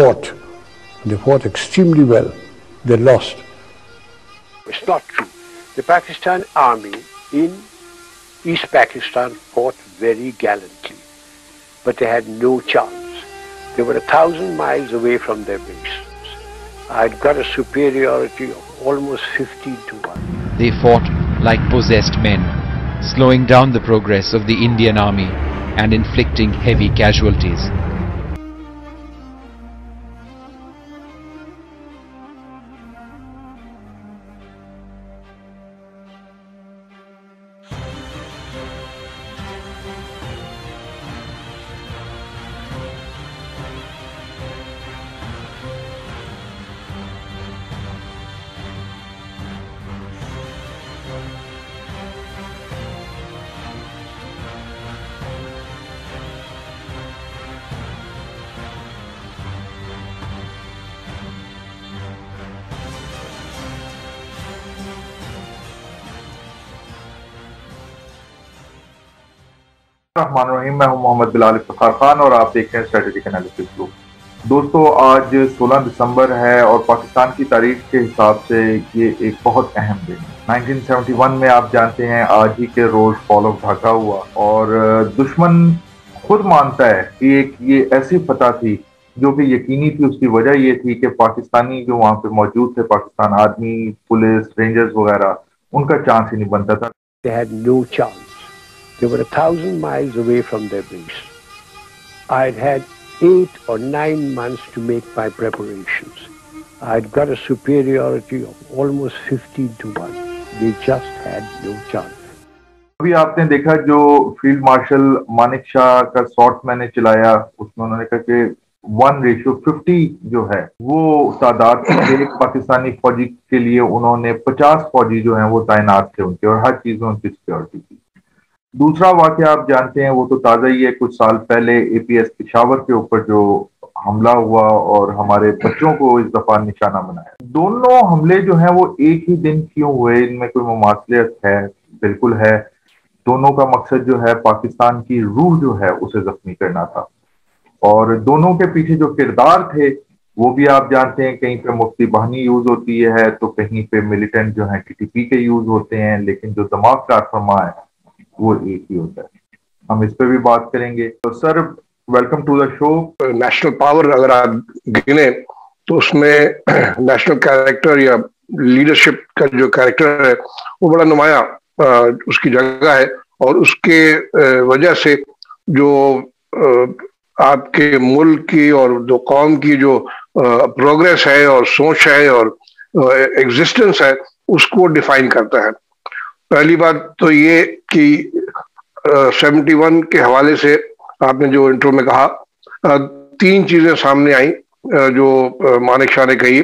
fought. They fought extremely well. They lost. It's not true. The Pakistan army in East Pakistan fought very gallantly, but they had no chance. They were a thousand miles away from their bases. I'd got a superiority of almost 15 to 1. They fought like possessed men, slowing down the progress of the Indian army and inflicting heavy casualties. रहीम, मैं हूँ मोहम्मद बिलाल इफ्तार खान और आप देख रहे हैं strategic analysis group दोस्तों, आज 16 दिसंबर है और पाकिस्तान की तारीख के हिसाब से ये एक बहुत अहम दिन है। 1971 में आप जानते हैं, आज ही के रोज फॉल ऑफ़ ढाका हुआ और दुश्मन खुद मानता है कि एक ये ऐसी फतह थी जो कि यकीनी थी, उसकी वजह ये थी कि पाकिस्तानी जो वहाँ पे मौजूद थे, पाकिस्तान आर्मी, पुलिस, रेंजर्स वगैरह, उनका चांस ही नहीं बनता था। They were a thousand miles away from their base. I'd had had eight or nine months to make my preparations. I'd got a superiority of almost 15 to 1. They just had no chance. अभी आपने देखा जो field marshal Manik Shah का shot मैंने चलाया उसमें उन्होंने कहा कि वन रेशियो फिफ्टी जो है वो तादाद एक पाकिस्तानी फौजी के लिए उन्होंने पचास फौजी जो हैं वो तैनात थे उनके और हर चीज़ में उनकी सिक्योरिटी थी दूसरा वाक्य आप जानते हैं, वो तो ताज़ा ही है। कुछ साल पहले एपीएस पिशावर के ऊपर जो हमला हुआ और हमारे बच्चों को इस दफ़ा निशाना बनाया। दोनों हमले जो हैं, वो एक ही दिन क्यों हुए? इनमें कोई ममासलियत है? बिल्कुल है। दोनों का मकसद जो है, पाकिस्तान की रूह जो है, उसे जख्मी करना था। और दोनों के पीछे जो किरदार थे, वो भी आप जानते हैं, कहीं पे मुफ्ती बहनी यूज़ होती है तो कहीं पे मिलिटेंट जो है टीटीपी के यूज़ होते हैं, लेकिन जो दिमाग का फरमा है वो एक ही होता है। हम इस पर भी बात करेंगे। तो sir welcome to the show national power अगर आप गिने तो उसमें नेशनल कैरेक्टर या लीडरशिप का जो कैरेक्टर है, वो बड़ा नुमाया उसकी जगह है। और उसके वजह से जो आपके मुल्क की और जो कौम की जो प्रोग्रेस है और सोच है और एग्जिस्टेंस है, उसको डिफाइन करता है। पहली बात तो ये कि सेवेंटी वन के हवाले से आपने जो इंट्रो में कहा आ, तीन चीज़ें सामने आई जो मानिक शाह ने कही।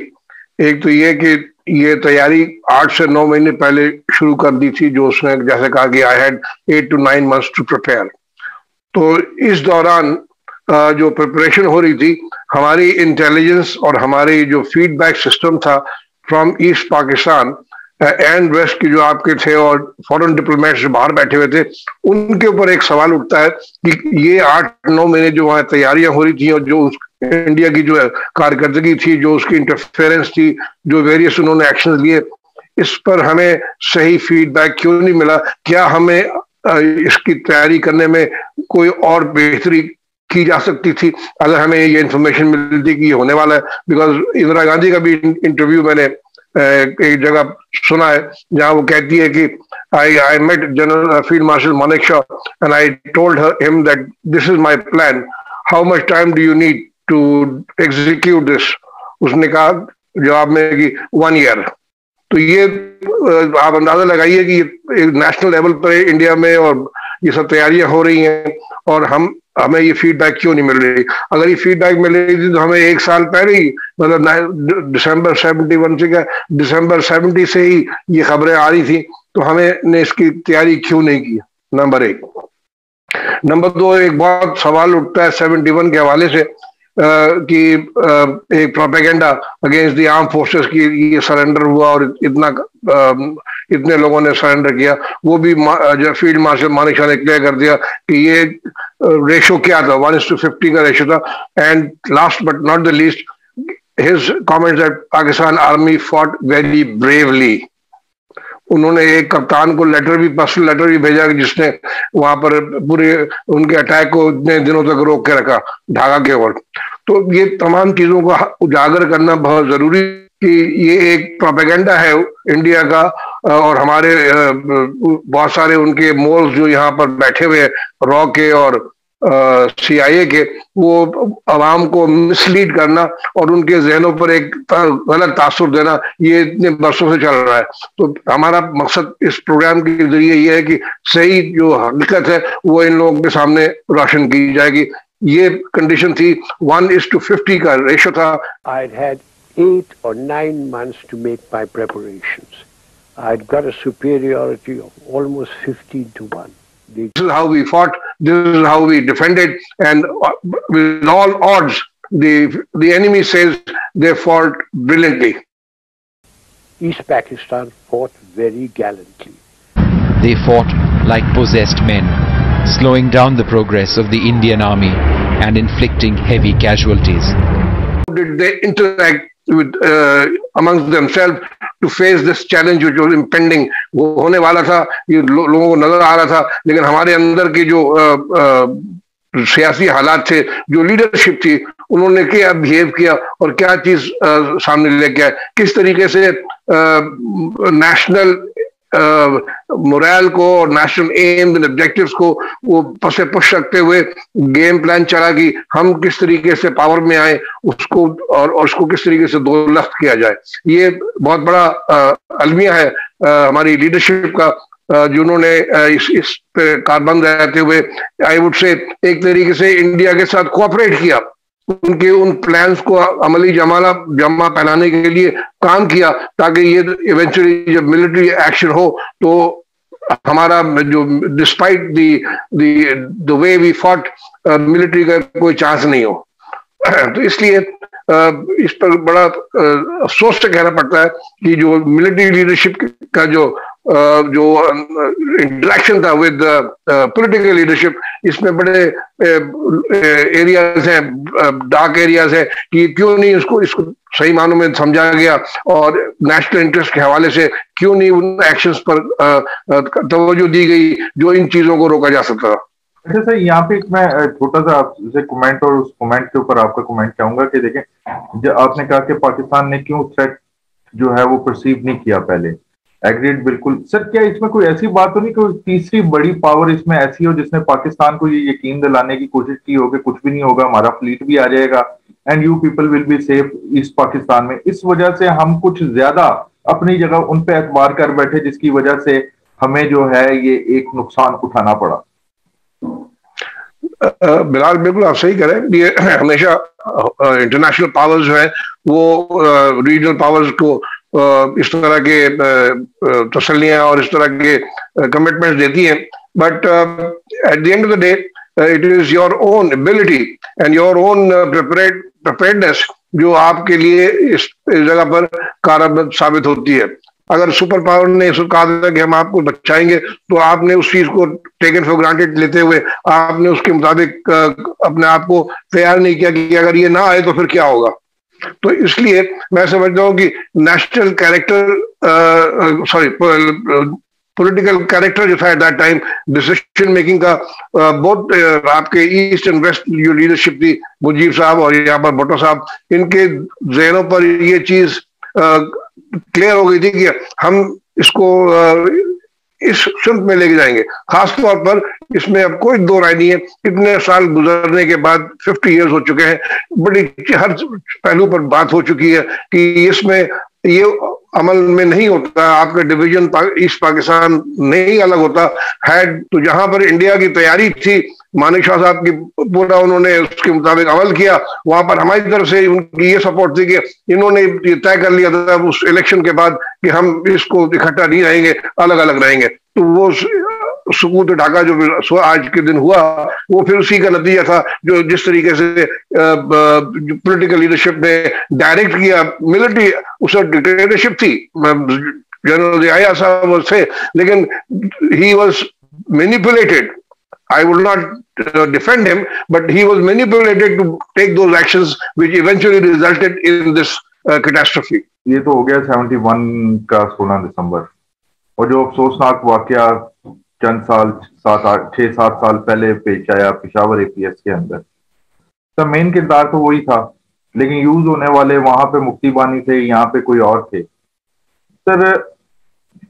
एक तो ये कि ये तैयारी आठ से नौ महीने पहले शुरू कर दी थी जो उसने जैसे कहा कि I had eight to nine months to prepare तो इस दौरान जो प्रिपरेशन हो रही थी हमारी इंटेलिजेंस और हमारी जो फीडबैक सिस्टम था from east Pakistan and west के जो आपके थे और फॉरेन डिप्लोमेट्स जो बाहर बैठे हुए थे, उनके ऊपर एक सवाल उठता है कि ये आठ नौ महीने जो वहाँ तैयारियाँ हो रही थी और जो इंडिया की जो कारकर्दगी थी, जो उसकी इंटरफेरेंस थी, जो वेरियस उन्होंने एक्शन लिए, इस पर हमें सही फीडबैक क्यों नहीं मिला? क्या हमें इसकी तैयारी करने में कोई और बेहतरी की जा सकती थी? अगर हमें ये इन्फॉर्मेशन मिलती कि ये होने वाला है बिकॉज़ इंदिरा गांधी का भी इंटरव्यू मैंने एक जगह सुना है, जहाँ वो कहती है कि I I met general field marshal Manekshaw and I told him that this is my plan how much time do you need to execute this उसने कहा, जवाब में कि वन ईयर तो ये आप अंदाज़ा लगाइए कि नेशनल लेवल पर इंडिया में और ये सब तैयारियाँ हो रही हैं और हम हमें ये फीडबैक क्यों नहीं मिल रही? अगर ये फीडबैक मिल रही थी तो हमें एक साल पहले ही मतलब दिसंबर सेवेंटी वन से क्या दिसंबर सेवेंटी से ही ये खबरें आ रही थी तो हमें ने इसकी तैयारी क्यों नहीं की? नंबर एक. नंबर दो, एक बहुत सवाल उठता है सेवेंटी वन के हवाले से कि एक propaganda against the arm forces की ये सरेंडर हुआ और इतना इतने लोगों ने सरेंडर किया, वो भी जो फ़ील्ड मार्शल मानिक शाह ने क्लियर कर दिया कि ये रेशो क्या था? वन टू फिफ्टी का रेशो था। And last but not the least his comments that Pakistan army fought very bravely उन्होंने एक कप्तान को लेटर भी पर्सनल लेटर भी भेजा जिसने वहाँ पर पूरे उनके अटैक को इतने दिनों तक रोक के रखा ढाका के ओर। तो ये तमाम चीज़ों को उजागर करना बहुत ज़रूरी कि ये एक प्रोपेगेंडा है इंडिया का और हमारे बहुत सारे उनके मोल्स जो यहाँ पर बैठे हुए रॉ के और सीआईए के, वो आवाम को मिसलीड करना और उनके जहनों पर एक गलत तासुर देना, ये इतने वर्षों से चल रहा है। तो हमारा मकसद इस प्रोग्राम के ज़रिए ये है कि सही जो हकीकत है, वो इन लोगों के सामने रोशन की जाएगी। ये कंडीशन थी वन इज़ टू फिफ्टी का रेशो था। I had eight or nine months to make my preparations. I'd got a superiority of almost 15 to 1. This is how we fought. This is how we defended, and uh, with all odds, the the enemy says they fought brilliantly. East Pakistan fought very gallantly. They fought like possessed men, slowing down the progress of the Indian army and inflicting heavy casualties. Did they interact with uh, amongst themselves to face this challenge जो impending वो होने वाला था ये लो, लोगों को नज़र आ रहा था लेकिन हमारे अंदर की जो सियासी हालात थे जो लीडरशिप थी उन्होंने क्या बिहेव किया और क्या चीज़ सामने लेके आए? किस तरीके से नेशनल मोरल को और नेशनल एम एंड ऑब्जेक्टिव्स को वो पसे पुश रखते हुए गेम प्लान चला कि हम किस तरीके से पावर में आए उसको और, और उसको किस तरीके से दो लख्त किया जाए। ये बहुत बड़ा अलमिया है हमारी लीडरशिप का जिन्होंने इस इस पे कारबंद रहते हुए आई वुड से एक तरीके से इंडिया के साथ कोऑपरेट किया। उनके उन प्लान्स को अमली जमाना जमा पहनाने के लिए काम किया ताकि ये इवेंचुअली जब मिलिट्री एक्शन हो तो हमारा जो despite the the the way we fought military का कोई चांस नहीं हो। तो इसलिए इस पर बड़ा अफसोस से कहना पड़ता है कि जो मिलिट्री लीडरशिप का जो जो इंटरेक्शन था विद पॉलिटिकल लीडरशिप इसमें बड़े एरियाज़ हैं डार्क एरियाज़ हैं कि क्यों नहीं उसको इसको सही मानों में समझा गया और नेशनल इंटरेस्ट के हवाले से क्यों नहीं उन एक्शंस पर तवज्जो दी गई जो इन चीज़ों को रोका जा सकता था। अच्छा सर, यहाँ पे मैं छोटा सा आपसे कमेंट और उस कमेंट के ऊपर आपका कमेंट चाहूँगा कि देखें, जो आपने कहा कि पाकिस्तान ने क्यों थ्रेट जो है वो परसीव नहीं किया पहले? एग्रीड बिल्कुल। सर, क्या इसमें कोई ऐसी बात तो नहीं कोई तीसरी बड़ी पावर इसमें ऐसी हो जिसने पाकिस्तान को ये यकीन दिलाने की कोशिश की हो कि कुछ भी नहीं होगा, हमारा फ्लीट भी आ जाएगा and you people will be safe east Pakistan में। इस वजह से हम कुछ ज़्यादा अपनी जगह उन पर एतबार कर बैठे, जिसकी वजह से हमें जो है ये एक नुकसान उठाना पड़ा। बिलाल, बिल्कुल आप सही करें ये हमेशा इंटरनेशनल पावर्स जो है, वो रीजनल पावर्स को इस तरह के तसलियाँ और इस तरह के कमिटमेंट्स देती हैं। But at the end of the day it is your own ability and your own preparedness जो आपके लिए इस जगह पर कारगर साबित होती है। अगर सुपर पावर ने कहा था कि हम आपको बचाएँगे तो आपने उस चीज़ को टेकन फॉर ग्रांटेड लेते हुए आपने उसके मुताबिक अपने आप को तैयार नहीं किया कि अगर ये ना आए तो फिर क्या होगा। तो इसलिए मैं समझता हूँ कि national character sorry political character जो था at that time decision making का बहुत आपके ईस्ट एंड वेस्ट जो लीडरशिप थी, मुजीब साहब और यहाँ पर भुट्टो साहब, इनके जहनों पर ये चीज़ क्लियर हो गई थी कि हम इसको इस सिमत में लेके जाएँगे। खासतौर पर इसमें अब कोई दो राय नहीं है। इतने साल गुजरने के बाद 50 इयर्स हो चुके हैं। बड़ी हर पहलू पर बात हो चुकी है कि इसमें ये अमल में नहीं होता, आपका डिवीज़न ईस्ट पाकिस्तान नहीं अलग होता। है तो जहाँ पर इंडिया की तैयारी थी मानिक शाह साहब की पूरा उन्होंने उसके मुताबिक अमल किया। वहाँ पर हमारी तरफ़ से उनकी ये सपोर्ट थी कि इन्होंने ये तय कर लिया था उस इलेक्शन के बाद कि हम इसको इकट्ठा नहीं रहेंगे अलग अलग रहेंगे। तो वो सुकूत ढाका जो आज के दिन हुआ वो फिर उसी का नतीजा था जो जिस तरीके से पॉलिटिकल लीडरशिप ने डायरेक्ट किया। मिलिट्री उस डिक्टेटरशिप थी। जनरल Sahib was fair, लेकिन he was manipulated. I will not uh, defend him, but he was manipulated to take those actions which eventually resulted in this uh, catastrophe. ये तो हो गया 71 का 16 दिसंबर और जो अफसोसनाक वाकया चंद साल सात आठ छह सात साल पहले पेश आया पिशावर एपीएस के अंदर तो मेन किरदार तो वही था लेकिन यूज़ होने वाले वहाँ पे मुक्ति बानी थे यहाँ पे कोई और थे सर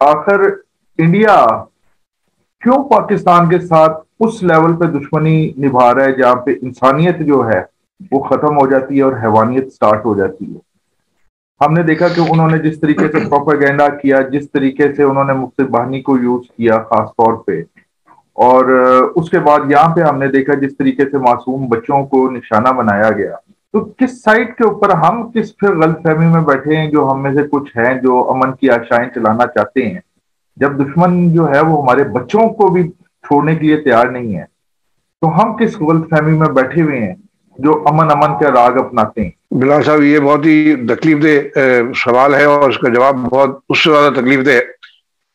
आखिर इंडिया क्यों पाकिस्तान के साथ उस लेवल पे दुश्मनी निभा रहा है जहाँ पे इंसानियत जो है, वो खत्म हो जाती है और हैवानियत स्टार्ट हो जाती है। हमने देखा कि उन्होंने जिस तरीके से प्रोपागेंडा किया, जिस तरीके से उन्होंने मुफ़्त बहानी को यूज़ किया खास तौर पे, और उसके बाद यहाँ पे हमने देखा जिस तरीके से मासूम बच्चों को निशाना बनाया गया। तो किस साइड के ऊपर हम किस फिर गलत फहमी में बैठे हैं जो हम में से कुछ हैं जो अमन की आशाएँ चलाना चाहते हैं? जब दुश्मन जो है वो हमारे बच्चों को भी छोड़ने के लिए तैयार नहीं है। तो हम किस गलत फहमी में बैठे हुए हैं, जो अमन अमन के राग अपनाते हैं? बिलाल साहब, ये बहुत ही तकलीफ़ दे सवाल है और उसका जवाब बहुत, उससे ज़्यादा तकलीफ़ दे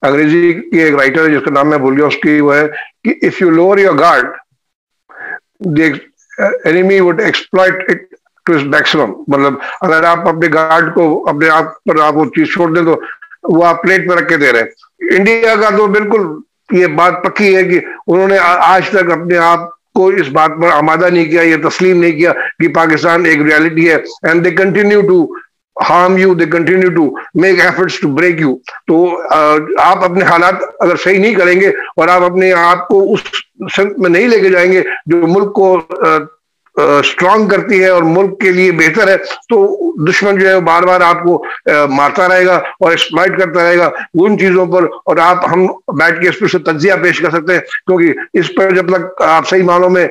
अंग्रेज़ी की एक राइटर है, जिसका नाम मैं भूल गया, उसकी वो है कि if you lower your guard enemy would exploit it to its maximum मतलब अगर आप अपने गार्ड को, अपने आप पर आप वो चीज़ छोड़ दें तो वो आप प्लेट पर रख के दे रहे हैं। इंडिया का तो बिल्कुल ये बात पक्की है कि उन्होंने आज तक अपने आप को इस बात पर आमादा नहीं किया, ये तस्लीम नहीं किया कि पाकिस्तान एक रियलिटी है। And they continue to harm you they continue to make efforts to break you तो आप अपने हालात अगर सही नहीं करेंगे और आप अपने आप को उस में नहीं लेके जाएँगे, जो मुल्क को स्ट्रांग करती है और मुल्क के लिए बेहतर है तो दुश्मन जो है बार बार आपको मारता रहेगा और एक्सप्लाइट करता रहेगा उन चीज़ों पर और आप, हम बैठ के इस पर तजिया पेश कर सकते हैं, क्योंकि इस पर जब तक आप सही मानों में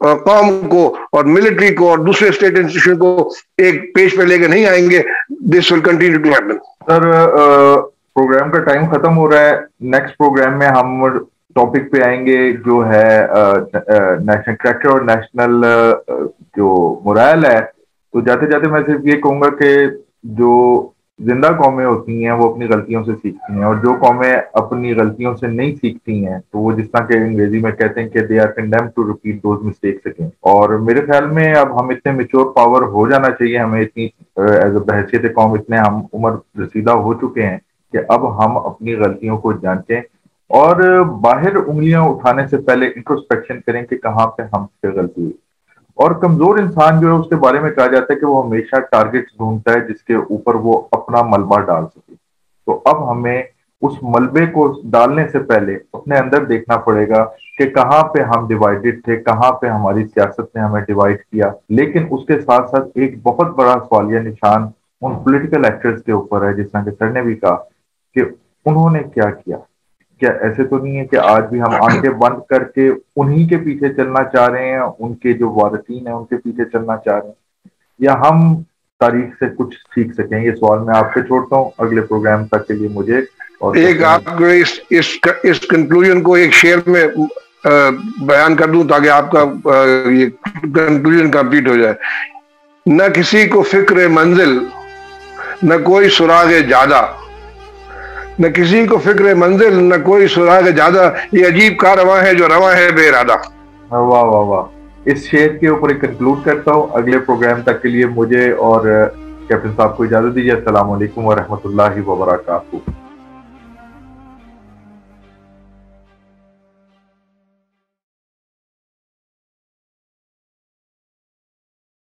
कौम को और मिलिट्री को और दूसरे स्टेट इंस्टीट्यूशन को एक पेज पे लेके नहीं आएँगे this will continue to happen sir programme का टाइम खत्म हो रहा है नेक्स्ट प्रोग्राम में हम टॉपिक पे आएँगे जो है नेशनल क्रैकर और नेशनल जो मोराल है तो जाते जाते मैं सिर्फ़ ये कहूँगा कि जो ज़िंदा कौमें होती हैं, वो अपनी गलतियों से सीखती हैं और जो कौमें अपनी गलतियों से नहीं सीखती हैं तो वो जिस तरह के अंग्रेज़ी में कहते हैं कि they are condemn to repeat those mistakes again और मेरे ख्याल में अब हम इतने मिच्योर पावर हो जाना चाहिए, हमें इतनी एज बहसीत कौम, इतने हम उम्र रसीदा हो चुके हैं कि अब हम अपनी गलतियों को जांचें और बाहर उंगलियाँ उठाने से पहले इंट्रोस्पेक्शन करें कि कहाँ पे हमसे गलती हुई। और कमज़ोर इंसान जो है, उसके बारे में कहा जाता है कि वो हमेशा टारगेट ढूंढता है, जिसके ऊपर वो अपना मलबा डाल सके। तो अब हमें उस मलबे को डालने से पहले अपने अंदर देखना पड़ेगा कि कहाँ पे हम डिवाइडेड थे, कहाँ पे हमारी सियासत ने हमें डिवाइड किया। लेकिन उसके साथ साथ एक बहुत बड़ा सवालिया निशान उन पॉलिटिकल एक्टर्स के ऊपर है जिस तरह के सर ने भी कहा कि उन्होंने क्या किया। क्या ऐसे तो नहीं है कि आज भी हम आँखें बंद करके उन्हीं के पीछे चलना चाह रहे हैं, उनके जो वारसीन है, उनके पीछे चलना चाह रहे हैं? या हम तारीख से कुछ सीख सकें? ये सवाल मैं आपसे छोड़ता हूँ। अगले प्रोग्राम तक के लिए मुझे और एक आप इस इस इस कंक्लूजन को एक शेयर में बयान कर दूँ ताकि आपका ये कंक्लूजन कंप्लीट हो जाए। न किसी को फ़िक्र मंजिल न कोई सुराग ज़्यादा न किसी को फ़िक्र मंजिल, न कोई सुराग ज़्यादा। ये अजीब का रवा है जो रवा है बेरादा। वाह वाह वाह। इस शेर के ऊपर कंक्लूड करता हूँ। अगले प्रोग्राम तक के लिए मुझे और कैप्टन साहब को इजाज़त दीजिए। असल वरहमतुल्लाहि वबरकातुहू